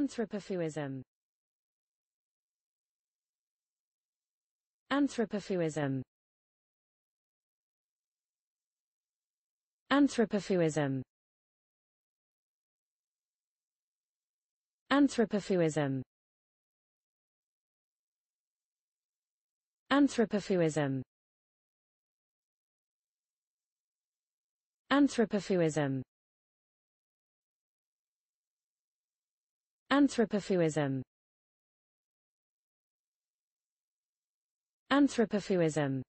Anthropophuism Anthropophuism Anthropophuism Anthropophuism Anthropophuism Anthropophuism Anthropophuism Anthropophuism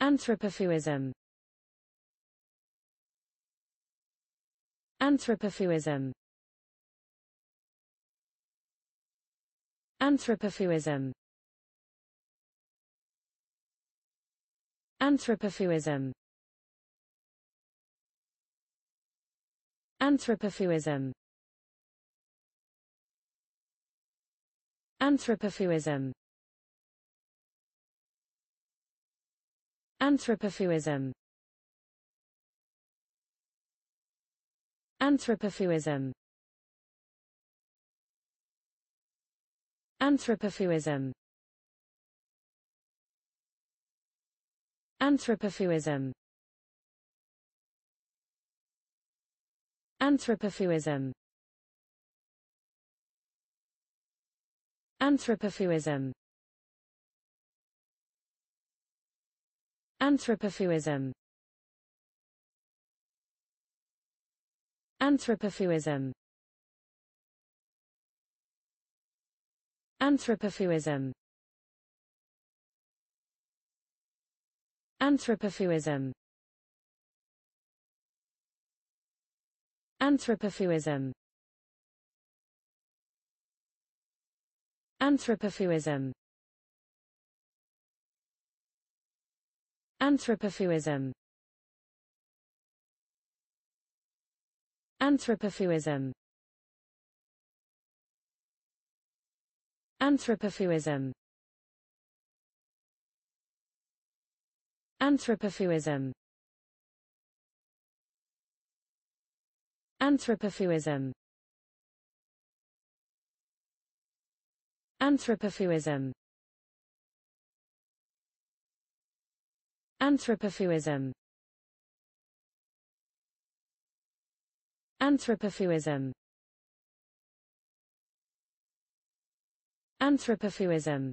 Anthropophuism Anthropophuism Anthropophuism Anthropophuism Anthropophuism Anthropophuism Anthropophuism Anthropophuism Anthropophuism Anthropophuism Anthropophuism Anthropophuism Anthropophuism Anthropophuism Anthropophuism Anthropophuism Anthropophuism Anthropophuism Anthropophuism Anthropophuism Anthropophuism Anthropophuism Anthropophuism Anthropophuism Anthropophuism Anthropophuism Anthropophuism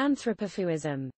Anthropophuism